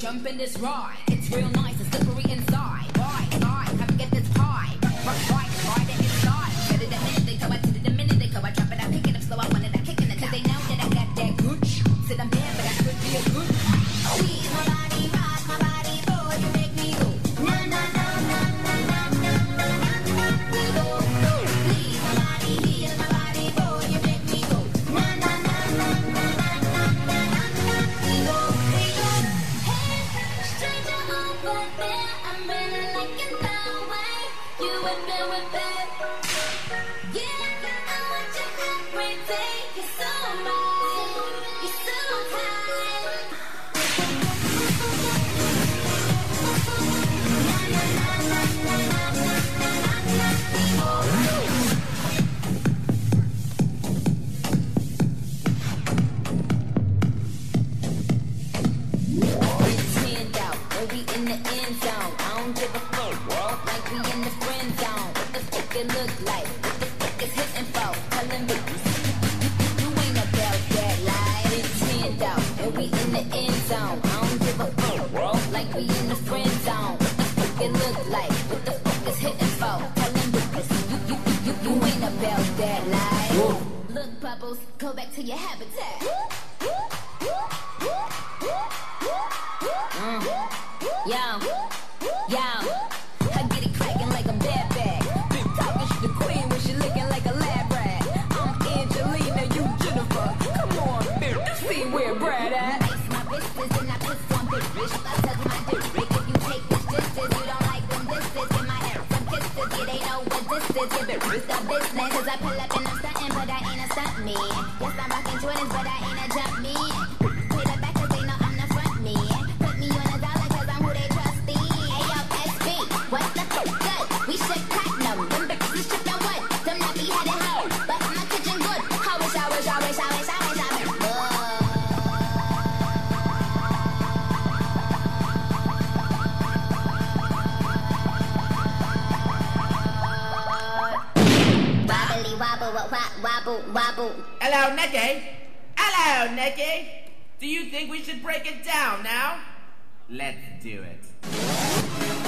jump in this ride. It's real nice and slippery. but what they look like. What the fuck is hitting for? Telling me you ain't about that life. It's hand out, and we in the end zone. I don't give a fuck, bro. Like we in the friend zone. What the fuck it look like? What the fuck is hitting for? Telling me you, you, you, you ain't about that life. Whoa. Look, bubbles, go back to your habitat. Mm. Yo, yo. bitch if it roots business. Cause I pull up and I'm stuntin', but I ain't a stunt me. Yes, I'm rockin' Jordans, but I ain't a wobble, wobble. Hello, Nicki. Hello, Nicki. Do you think we should break it down now? Let's do it.